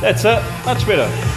That's it, much better.